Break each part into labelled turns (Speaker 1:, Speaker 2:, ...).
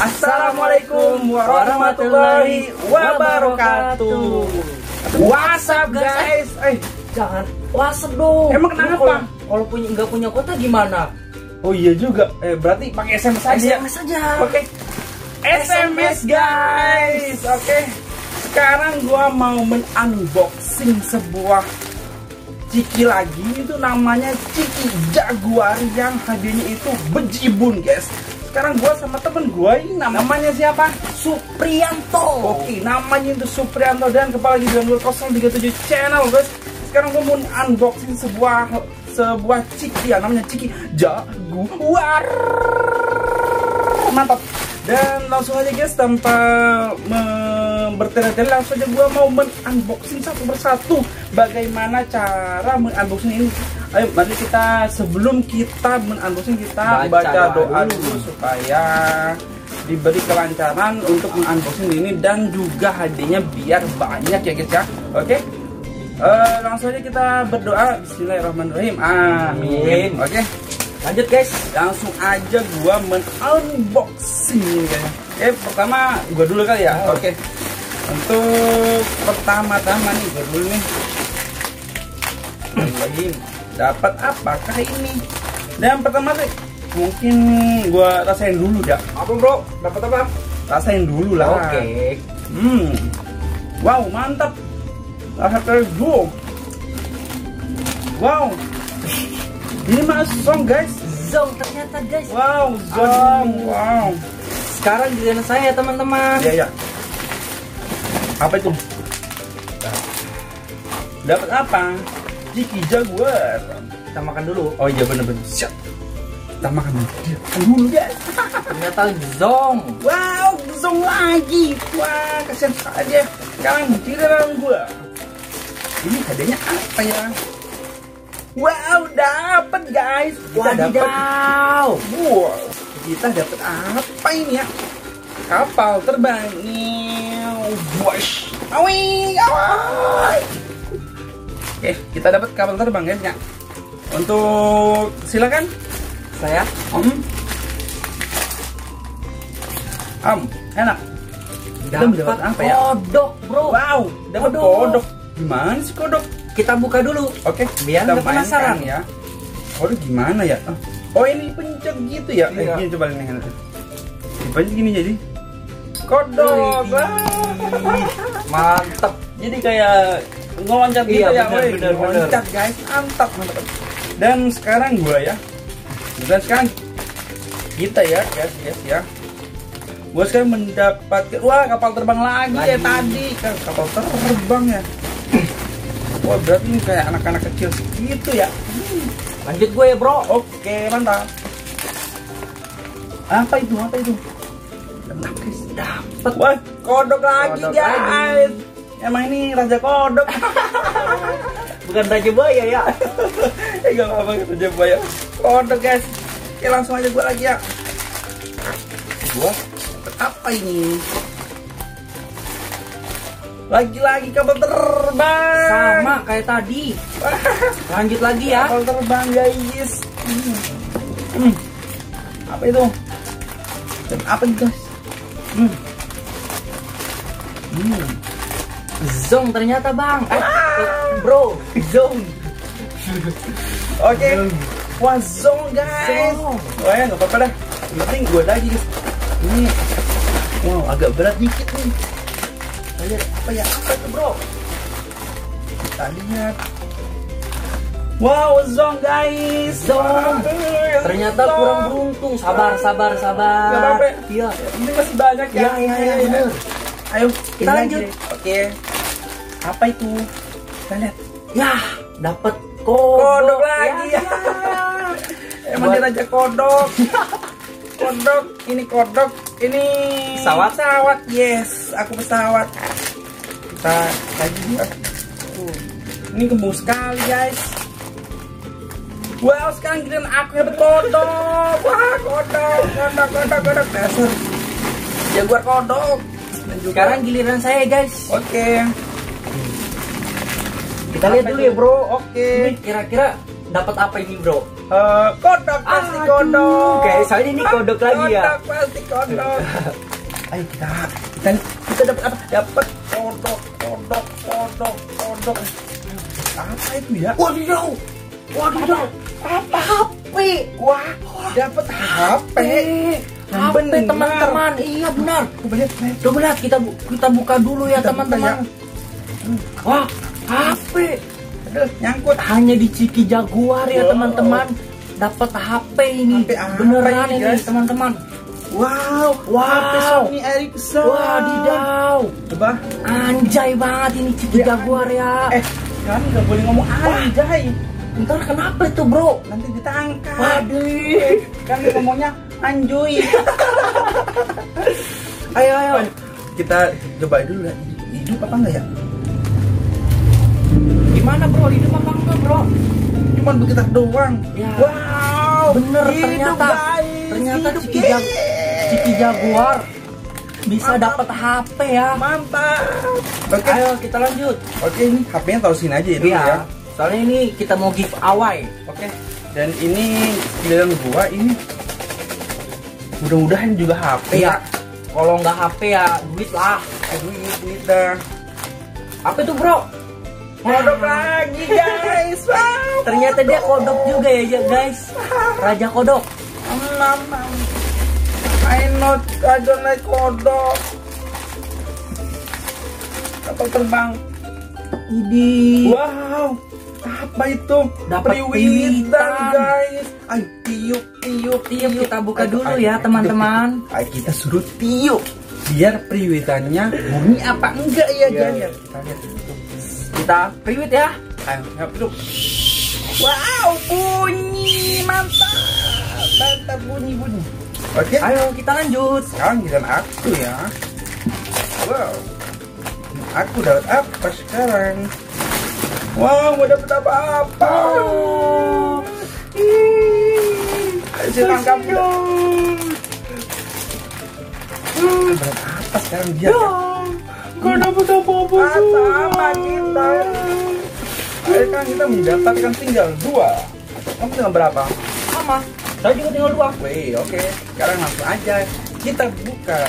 Speaker 1: Assalamualaikum warahmatullahi wabarakatuh. What's up guys? Eh,
Speaker 2: Jangan WhatsApp dong.
Speaker 1: Emang kenapa?
Speaker 2: Kalau, kalau punya nggak punya kota gimana?
Speaker 1: oh iya juga. Eh, berarti pakai SMS aja.
Speaker 2: SMS aja.
Speaker 1: Oke. SMS guys. Oke. Sekarang gua mau men-unboxing sebuah ciki lagi itu namanya ciki jaguar yang hadiahnya itu bejibun guys. Sekarang gua sama temen gua ini namanya siapa?
Speaker 2: Suprianto.
Speaker 1: Oke, namanya itu Suprianto dan kepala di 037 channel guys. Sekarang gue mau unboxing sebuah sebuah ciki ya namanya ciki jaguar. Mantap. Dan langsung aja guys tanpa bertele-tele langsung aja gue mau men-unboxing satu persatu bagaimana cara men-unboxing ini. Ayo mari kita sebelum kita men-unboxing kita
Speaker 2: Baca
Speaker 1: baca,
Speaker 2: doa dulu.
Speaker 1: dulu supaya diberi kelancaran untuk men-unboxing ini dan juga hadiahnya biar banyak ya guys ya. Oke. Eh, langsung aja kita berdoa Bismillahirrahmanirrahim. Amin. Oke.
Speaker 2: Lanjut guys.
Speaker 1: Langsung aja gua men-unboxing kayaknya. Oke, pertama gua dulu kali ya.
Speaker 2: Oh.
Speaker 1: Oke. Untuk pertama-tama nih gua dulu nih. Lagi dapat apakah ini? Dan pertama tuh mungkin gua rasain dulu ya.
Speaker 2: Apa bro? Dapat apa?
Speaker 1: Rasain dulu lah.
Speaker 2: Oke.
Speaker 1: Hmm. Wow, mantap. Rasa keju. Wow. Ini mas song guys.
Speaker 2: Zong ternyata guys.
Speaker 1: Wow, song. Wow.
Speaker 2: Sekarang giliran saya teman-teman.
Speaker 1: Iya, ya. Apa itu? Dapat apa? Ciki Jaguar.
Speaker 2: Kita makan dulu.
Speaker 1: Oh iya bener-bener. Siap. Kita makan dulu. Guys.
Speaker 2: Ternyata Zong.
Speaker 1: Wow, song lagi. Wah, kasihan saja. Sekarang giliran gua. Ini hadiahnya apa ya? Wow, dapat guys. Kita dapat.
Speaker 2: Wadidaw.
Speaker 1: Wow, kita dapat apa ini ya? Kapal terbang. Wush. Awi, awai. Oke, kita dapat kapal terbang guys ya. Untuk silakan.
Speaker 2: Saya.
Speaker 1: Om. Om, enak. Kita mendapat apa ya?
Speaker 2: kodok bro.
Speaker 1: Wow, dapat
Speaker 2: Kodok.
Speaker 1: kodok. Gimana sih kodok?
Speaker 2: Kita buka dulu.
Speaker 1: Oke,
Speaker 2: Biar
Speaker 1: kita
Speaker 2: penasaran.
Speaker 1: ya. Kodok gimana ya? Oh, ini pencet gitu ya? Eh,
Speaker 2: Iya.
Speaker 1: gini coba nih. Dipencet gini jadi. Kodok.
Speaker 2: Wih.
Speaker 1: Wah.
Speaker 2: Mantep.
Speaker 1: Jadi kayak ngeloncat gitu
Speaker 2: Iya,
Speaker 1: ya,
Speaker 2: benar,
Speaker 1: woi.
Speaker 2: benar, benar.
Speaker 1: Loncat guys, mantap, mantap. Dan sekarang gua ya. Dan sekarang kita ya, guys, guys ya. Gua sekarang mendapatkan wah kapal terbang lagi, ya
Speaker 2: Lagi.
Speaker 1: tadi kan kapal terbang ya. Wah berarti ini kayak anak-anak kecil segitu ya.
Speaker 2: Lanjut gue ya bro.
Speaker 1: Oke mantap. Apa itu? Apa itu?
Speaker 2: Dapat.
Speaker 1: Wah kodok lagi
Speaker 2: Kodok
Speaker 1: guys. Emang ini raja kodok.
Speaker 2: Bukan raja buaya ya.
Speaker 1: Eh gak apa-apa raja buaya. Kodok guys. Oke langsung aja gua lagi ya. Gua apa ini? Lagi-lagi kapal terbang.
Speaker 2: Sama kayak tadi. Lanjut lagi ya.
Speaker 1: Kapal terbang guys. Hmm. Hmm. Apa itu? Dan apa itu guys? Hmm. Hmm.
Speaker 2: Zong ternyata bang. Eh, bro, Zong.
Speaker 1: Oke. Wah, zong guys.
Speaker 2: Zong.
Speaker 1: Wah, ya nggak apa-apa dah. Penting gue lagi guys. Ini, wow, agak berat dikit nih. Kita lihat apa ya? Apa itu bro? Kita lihat. Wow, zong guys.
Speaker 2: Zong.
Speaker 1: Aduh,
Speaker 2: Ternyata
Speaker 1: zong.
Speaker 2: kurang beruntung. Sabar, sabar, sabar. Iya.
Speaker 1: Ini masih banyak ya.
Speaker 2: Iya, iya, iya, bener.
Speaker 1: Ayo,
Speaker 2: Kita lanjut.
Speaker 1: lagi deh. Apa itu? Kita lihat.
Speaker 2: Ya, dapat kodok,
Speaker 1: Kodok lagi ya.
Speaker 2: ya.
Speaker 1: Emang
Speaker 2: Buat-
Speaker 1: dia raja kodok. kodok, ini kodok, ini
Speaker 2: Pesawat?
Speaker 1: Pesawat, yes, aku pesawat. Kita lagi. Tuh. Ini kembung sekali, guys. Wow, sekarang giliran aku yang kodok. Wah, kodok, kodok, kodok, kodok. Dasar. Jaguar kodok.
Speaker 2: Sekarang giliran saya guys.
Speaker 1: Oke.
Speaker 2: Kita lihat dulu ya bro.
Speaker 1: Oke.
Speaker 2: Ini kira-kira dapat apa ini bro?
Speaker 1: Eh, kodok pasti kodok.
Speaker 2: Oke, soalnya ini kodok lagi ya.
Speaker 1: Kodok pasti kodok. Ayo kita kita kita dapat apa? Dapat kodok, kodok, kodok, kodok. Apa itu ya?
Speaker 2: Wadidaw. Wadidaw.
Speaker 1: Apa?
Speaker 2: HP.
Speaker 1: Wah, dapat HP.
Speaker 2: HP teman-teman. Iya benar.
Speaker 1: Coba lihat.
Speaker 2: Coba lihat kita bu- kita buka dulu ya
Speaker 1: buka
Speaker 2: teman-teman. Wah, HP.
Speaker 1: Aduh, nyangkut.
Speaker 2: Hanya di Ciki Jaguar ya
Speaker 1: Wow.
Speaker 2: teman-teman. Dapat HP ini.
Speaker 1: HP
Speaker 2: Beneran
Speaker 1: ini,
Speaker 2: ini
Speaker 1: guys?
Speaker 2: teman-teman.
Speaker 1: Wow,
Speaker 2: Wow.
Speaker 1: HP Sony Ericsson.
Speaker 2: Wadidaw.
Speaker 1: Coba.
Speaker 2: Anjay banget ini Ciki
Speaker 1: Ya,
Speaker 2: Jaguar ya.
Speaker 1: Eh, kan nggak boleh ngomong anjay.
Speaker 2: Ntar kenapa itu bro?
Speaker 1: Nanti ditangkap.
Speaker 2: Waduh.
Speaker 1: Kan ngomongnya anjuy.
Speaker 2: Ayo ayo.
Speaker 1: Kita coba dulu ya. Hidup apa enggak ya?
Speaker 2: Gimana bro? Hidup apa enggak bro?
Speaker 1: Cuman begitu doang.
Speaker 2: Ya.
Speaker 1: Wow.
Speaker 2: Bener
Speaker 1: hidup,
Speaker 2: ternyata.
Speaker 1: guys.
Speaker 2: Ternyata
Speaker 1: Hidup,
Speaker 2: Ciki, Jag. Ciki Jaguar bisa dapat HP ya.
Speaker 1: Mantap. Oke.
Speaker 2: Ayo kita lanjut.
Speaker 1: Oke, ini HP-nya taruh sini aja ya
Speaker 2: Iya.
Speaker 1: ya.
Speaker 2: Soalnya ini kita mau give away.
Speaker 1: Oke. Dan ini giliran gua ini mudah-mudahan juga HP
Speaker 2: Iya.
Speaker 1: ya.
Speaker 2: Kalau nggak HP ya duit lah.
Speaker 1: Ini duit dah.
Speaker 2: Apa itu bro?
Speaker 1: Kodok lagi guys. Wow.
Speaker 2: Ternyata dia kodok juga ya ya, guys. Raja kodok.
Speaker 1: Mam. I not, I don't like kodok. Kapal terbang.
Speaker 2: Ini.
Speaker 1: Wow. Apa itu?
Speaker 2: Dapat
Speaker 1: Priwitan, guys. Ayo tiup, tiup,
Speaker 2: Tiup, kita buka
Speaker 1: Ayo,
Speaker 2: dulu
Speaker 1: ayo,
Speaker 2: ya, teman-teman.
Speaker 1: Ayo kita suruh tiup. Biar priwitannya bunyi apa enggak ya, guys?
Speaker 2: iya.
Speaker 1: Kita lihat.
Speaker 2: Kita priwit ya.
Speaker 1: Ayo, ayo, tiup. Wow, bunyi mantap. Mantap bunyi bunyi. Oke.
Speaker 2: Ayo kita lanjut.
Speaker 1: Sekarang giliran aku ya. Wow. Aku dapat apa sekarang? Wow, mau dapat apa-apa? Ayo tangkap. Dapat apa sekarang dia?
Speaker 2: Gak dapet apa-apa.
Speaker 1: Sama kita. Ayo kan kita mendapatkan tinggal dua. Kamu tinggal berapa?
Speaker 2: Sama. Saya juga tinggal dua.
Speaker 1: Wih, oke. Sekarang langsung aja kita buka.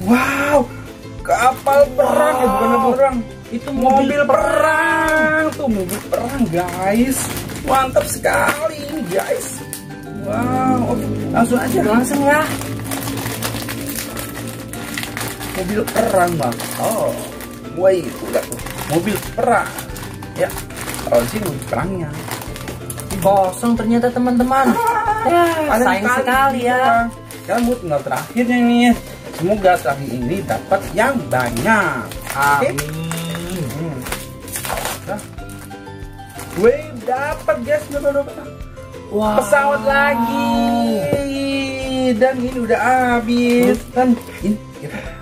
Speaker 1: Wow, kapal perang ya bukan kapal perang.
Speaker 2: Itu
Speaker 1: Mobil perang tuh mobil perang guys. Mantap sekali ini guys. Wow, oke. langsung aja
Speaker 2: Langsung ya.
Speaker 1: Mobil perang bang. Oh, woi, udah tuh mobil perang. Ya, oh sini mobil perangnya.
Speaker 2: Kosong ternyata teman-teman. Ya,
Speaker 1: Ada
Speaker 2: sayang sekali ya.
Speaker 1: Sekarang buat tinggal terakhirnya nih. Semoga terakhir ini dapat yang banyak.
Speaker 2: Amin.
Speaker 1: Hmm. Nah. Wih, dapat guys, dapat dapat.
Speaker 2: Wah.
Speaker 1: Pesawat lagi. Dan ini udah habis. Dan ini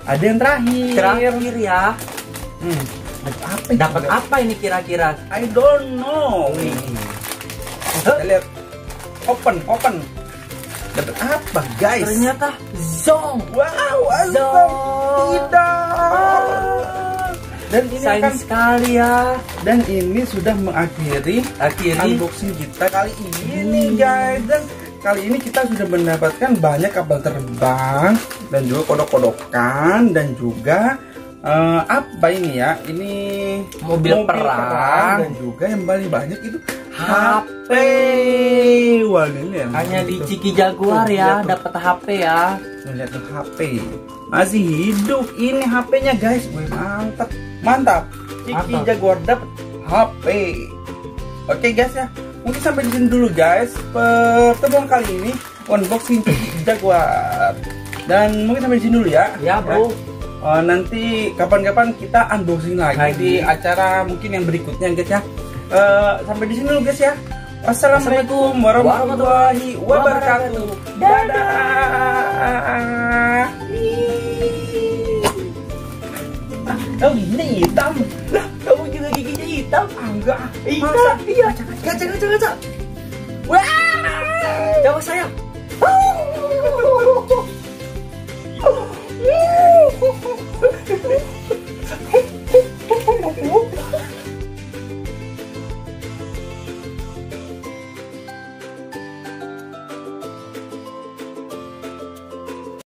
Speaker 1: ada yang terakhir.
Speaker 2: Terakhir ya.
Speaker 1: Hmm. Dapat apa? ini?
Speaker 2: Dapat apa ini kira-kira?
Speaker 1: I don't know. Wih. Kita lihat. Open, open. Dapat apa, guys?
Speaker 2: Ternyata Zong.
Speaker 1: Wow,
Speaker 2: Zong.
Speaker 1: Tidak. Dan ini
Speaker 2: Sayang
Speaker 1: akan
Speaker 2: sekali ya.
Speaker 1: dan ini sudah mengakhiri
Speaker 2: Akhiri.
Speaker 1: unboxing kita kali ini guys dan kali ini kita sudah mendapatkan banyak kapal terbang dan juga kodok-kodokan dan juga eh, apa ini ya ini
Speaker 2: Mobil perang.
Speaker 1: dan juga yang paling banyak itu
Speaker 2: HP.
Speaker 1: wah ini
Speaker 2: Hanya di. Ciki Jaguar
Speaker 1: Tuh,
Speaker 2: ya, dapat HP ya.
Speaker 1: Lihat tuh HP masih hidup ini HP-nya guys Wih, mantap mantap Ciki
Speaker 2: Mantap.
Speaker 1: Jaguar dapat HP oke guys ya mungkin sampai di sini dulu guys pertemuan kali ini unboxing Jaguar dan mungkin sampai di sini dulu ya
Speaker 2: Ya, Bro.
Speaker 1: Eh, nanti kapan-kapan kita unboxing lagi,
Speaker 2: Lagi.
Speaker 1: di acara mungkin yang berikutnya guys ya Eh, sampai di sini dulu guys ya Wassalamualaikum warahmatullahi wabarakatuh. Dadah. Oh ini hitam.
Speaker 2: Hitam.
Speaker 1: Ah, Enggak. Masa?
Speaker 2: iya.
Speaker 1: Gaca, gaca, gaca.
Speaker 2: Coba